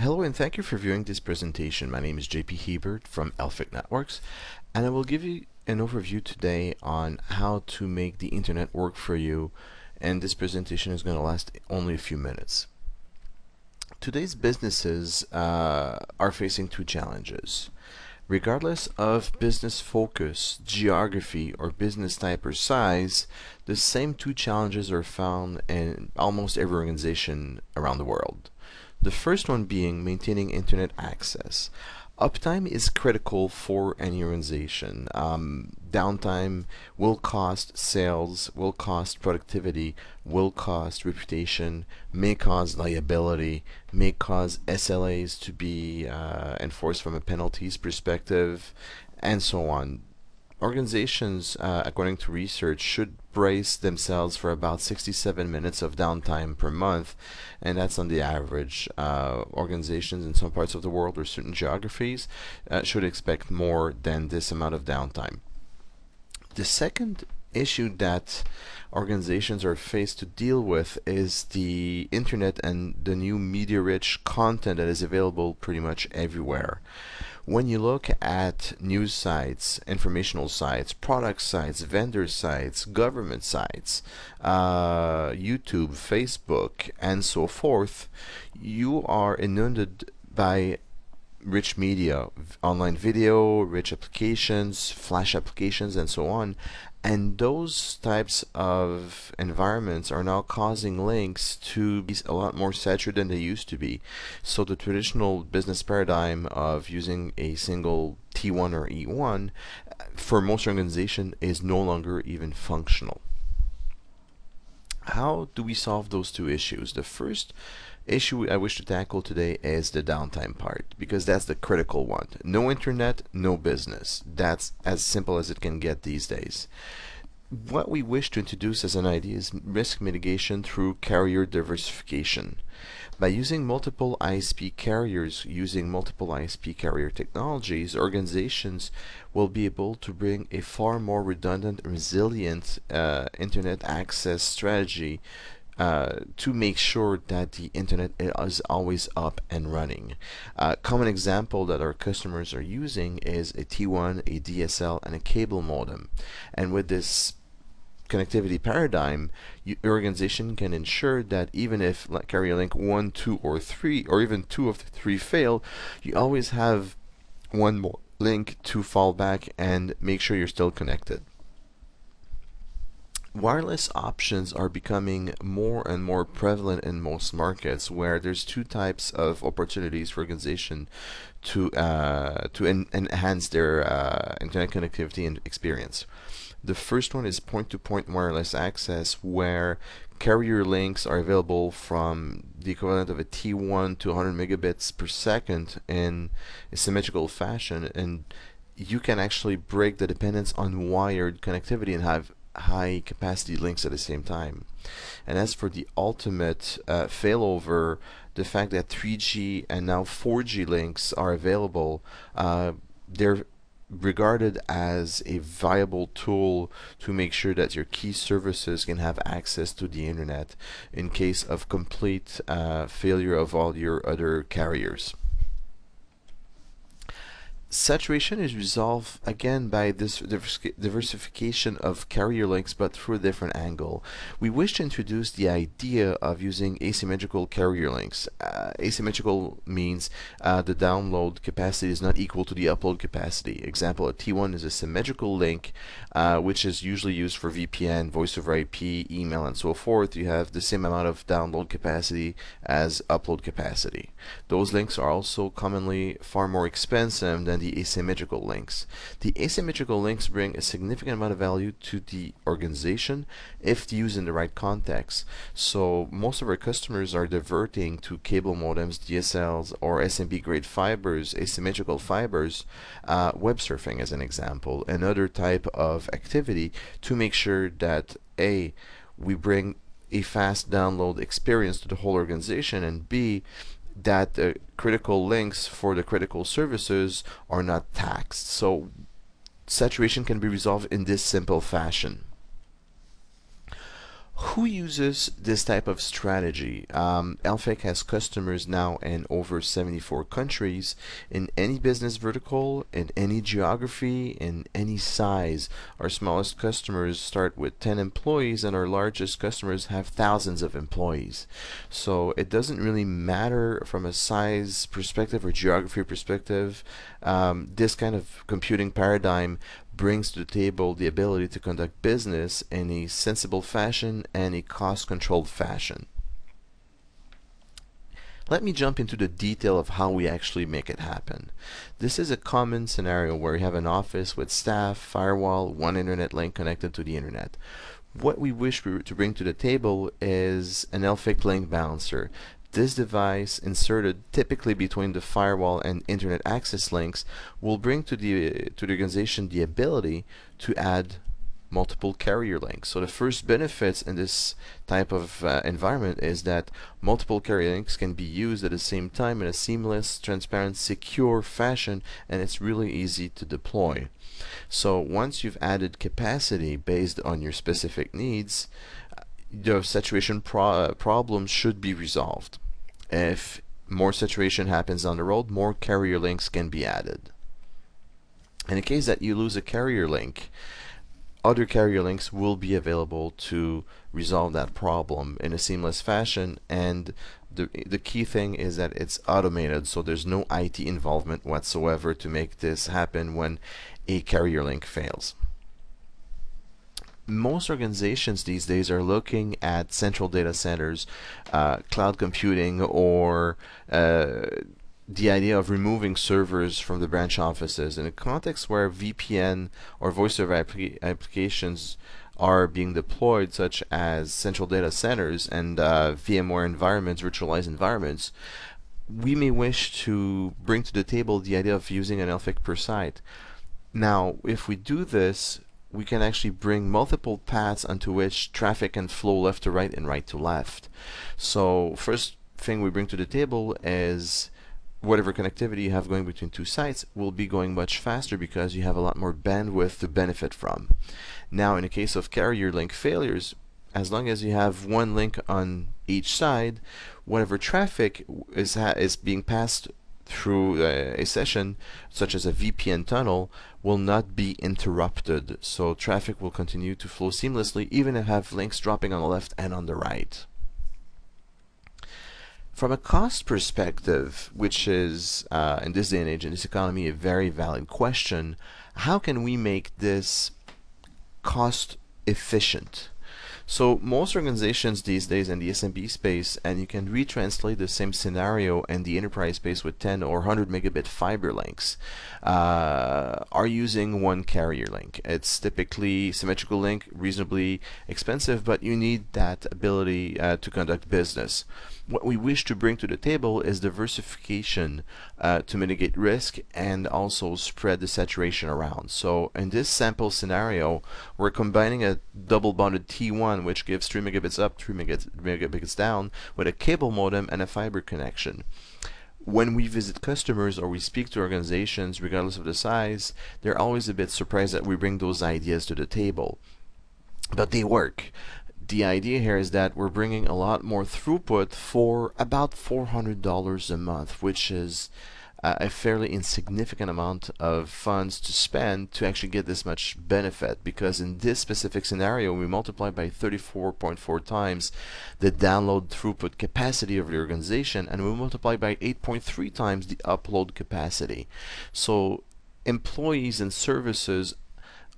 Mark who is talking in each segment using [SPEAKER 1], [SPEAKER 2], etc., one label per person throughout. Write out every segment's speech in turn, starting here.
[SPEAKER 1] Hello and thank you for viewing this presentation. My name is JP Hebert from Elfiq Networks and I will give you an overview today on how to make the internet work for you and this presentation is going to last only a few minutes. Today's businesses uh, are facing two challenges. Regardless of business focus, geography, or business type or size, the same two challenges are found in almost every organization around the world. The first one being maintaining internet access. Uptime is critical for any organization. Um, downtime will cost sales, will cost productivity, will cost reputation, may cause liability, may cause SLAs to be uh, enforced from a penalties perspective, and so on organizations, uh, according to research, should brace themselves for about 67 minutes of downtime per month, and that's on the average. Uh, organizations in some parts of the world or certain geographies uh, should expect more than this amount of downtime. The second issue that organizations are faced to deal with is the internet and the new media rich content that is available pretty much everywhere when you look at news sites, informational sites, product sites, vendor sites, government sites, uh, YouTube, Facebook, and so forth, you are inundated by rich media, online video, rich applications, flash applications, and so on. And those types of environments are now causing links to be a lot more saturated than they used to be. So the traditional business paradigm of using a single T1 or E1 uh, for most organizations is no longer even functional. How do we solve those two issues? The first issue I wish to tackle today is the downtime part because that's the critical one. No internet, no business. That's as simple as it can get these days. What we wish to introduce as an idea is risk mitigation through carrier diversification. By using multiple ISP carriers using multiple ISP carrier technologies, organizations will be able to bring a far more redundant resilient uh, internet access strategy uh, to make sure that the internet is always up and running. A uh, common example that our customers are using is a T1, a DSL, and a cable modem. And with this connectivity paradigm, your organization can ensure that even if carrier link 1, 2, or 3, or even 2 of the 3 fail, you always have one more link to fall back and make sure you're still connected wireless options are becoming more and more prevalent in most markets where there's two types of opportunities for organization to uh, to en enhance their uh, internet connectivity and experience. The first one is point-to-point -point wireless access where carrier links are available from the equivalent of a T1 to 100 megabits per second in a symmetrical fashion and you can actually break the dependence on wired connectivity and have high capacity links at the same time. And as for the ultimate uh, failover, the fact that 3G and now 4G links are available, uh, they're regarded as a viable tool to make sure that your key services can have access to the internet in case of complete uh, failure of all your other carriers. Saturation is resolved again by this diversification of carrier links but through a different angle. We wish to introduce the idea of using asymmetrical carrier links. Uh, asymmetrical means uh, the download capacity is not equal to the upload capacity. Example, a T1 is a symmetrical link uh, which is usually used for VPN, voice over IP, email and so forth. You have the same amount of download capacity as upload capacity. Those links are also commonly far more expensive than the asymmetrical links. The asymmetrical links bring a significant amount of value to the organization if used in the right context. So most of our customers are diverting to cable modems, DSLs, or SMB grade fibers, asymmetrical fibers, uh, web surfing as an example, another type of activity to make sure that A, we bring a fast download experience to the whole organization and B that the critical links for the critical services are not taxed. So saturation can be resolved in this simple fashion. Who uses this type of strategy? Um, has customers now in over 74 countries, in any business vertical, in any geography, in any size. Our smallest customers start with 10 employees, and our largest customers have thousands of employees. So it doesn't really matter from a size perspective or geography perspective. Um, this kind of computing paradigm brings to the table the ability to conduct business in a sensible fashion and a cost-controlled fashion. Let me jump into the detail of how we actually make it happen. This is a common scenario where you have an office with staff, firewall, one internet link connected to the internet. What we wish to bring to the table is an Elfiq link balancer this device, inserted typically between the firewall and internet access links, will bring to the, to the organization the ability to add multiple carrier links. So the first benefits in this type of uh, environment is that multiple carrier links can be used at the same time in a seamless, transparent, secure fashion and it's really easy to deploy. So once you've added capacity based on your specific needs, the saturation pro problems should be resolved. If more saturation happens on the road, more carrier links can be added. In the case that you lose a carrier link, other carrier links will be available to resolve that problem in a seamless fashion and the, the key thing is that it's automated so there's no IT involvement whatsoever to make this happen when a carrier link fails most organizations these days are looking at central data centers, uh, cloud computing, or uh, the idea of removing servers from the branch offices in a context where VPN or voice over IP applications are being deployed, such as central data centers and uh, VMware environments, virtualized environments. We may wish to bring to the table the idea of using an Elfiq per site. Now, if we do this, we can actually bring multiple paths onto which traffic can flow left to right and right to left. So first thing we bring to the table is whatever connectivity you have going between two sites will be going much faster because you have a lot more bandwidth to benefit from. Now in the case of carrier link failures, as long as you have one link on each side, whatever traffic is, is being passed through uh, a session, such as a VPN tunnel, will not be interrupted. So traffic will continue to flow seamlessly, even if have links dropping on the left and on the right. From a cost perspective, which is uh, in this day and age, in this economy, a very valid question, how can we make this cost efficient? So most organizations these days in the SMB space, and you can retranslate the same scenario in the enterprise space with 10 or 100 megabit fiber links, uh, are using one carrier link. It's typically symmetrical link, reasonably expensive, but you need that ability uh, to conduct business. What we wish to bring to the table is diversification uh, to mitigate risk and also spread the saturation around. So in this sample scenario, we're combining a double bonded T1 which gives 3 megabits up, 3 megabits down with a cable modem and a fiber connection when we visit customers or we speak to organizations, regardless of the size, they're always a bit surprised that we bring those ideas to the table. But they work the idea here is that we're bringing a lot more throughput for about $400 a month, which is uh, a fairly insignificant amount of funds to spend to actually get this much benefit. Because in this specific scenario we multiply by 34.4 times the download throughput capacity of the organization and we multiply by 8.3 times the upload capacity. So employees and services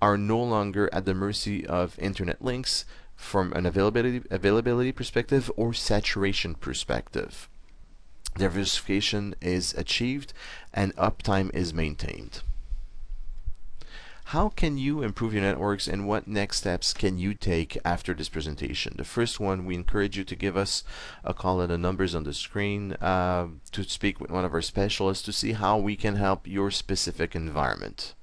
[SPEAKER 1] are no longer at the mercy of internet links from an availability availability perspective or saturation perspective. Diversification is achieved and uptime is maintained. How can you improve your networks and what next steps can you take after this presentation? The first one, we encourage you to give us a call at the numbers on the screen uh, to speak with one of our specialists to see how we can help your specific environment.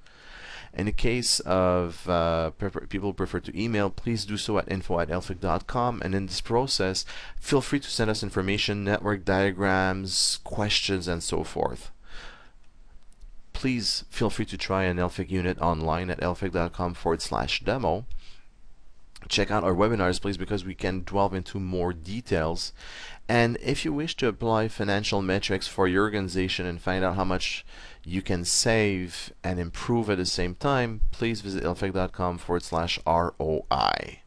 [SPEAKER 1] In the case of uh, people prefer to email, please do so at info at elfiq.com. And in this process, feel free to send us information, network diagrams, questions, and so forth. Please feel free to try an Elfiq unit online at elfiq.com forward slash demo. Check out our webinars, please, because we can delve into more details. And if you wish to apply financial metrics for your organization and find out how much you can save and improve at the same time, please visit elfiq.com forward slash ROI.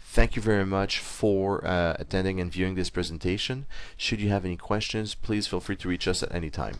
[SPEAKER 1] Thank you very much for uh, attending and viewing this presentation. Should you have any questions, please feel free to reach us at any time.